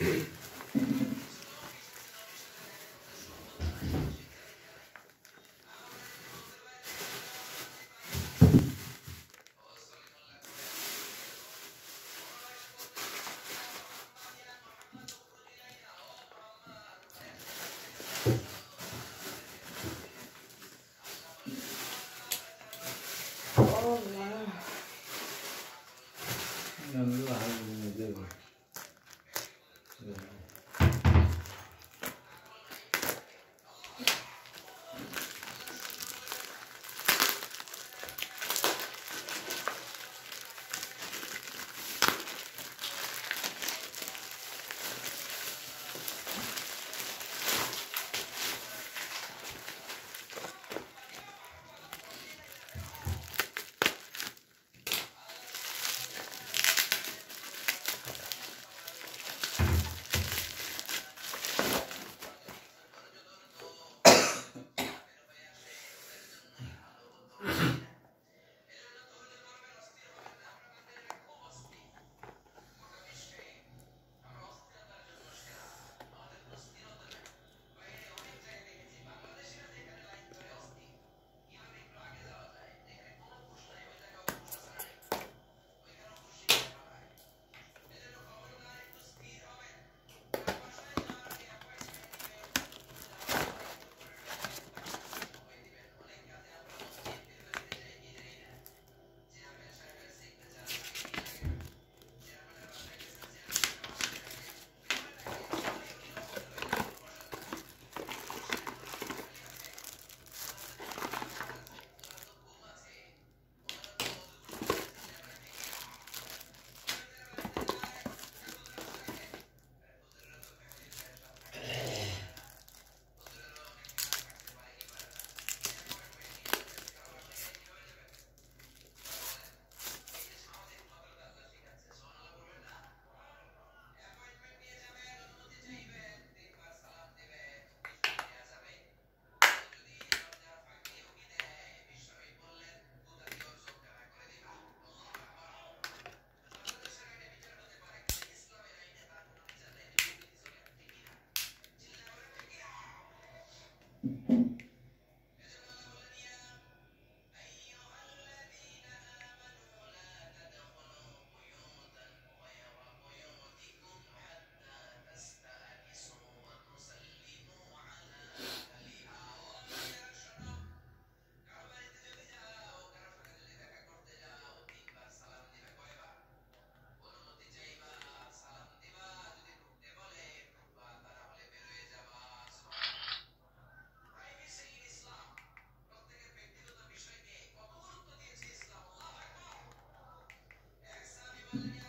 Oh, wow. Yeah. Mm-hmm.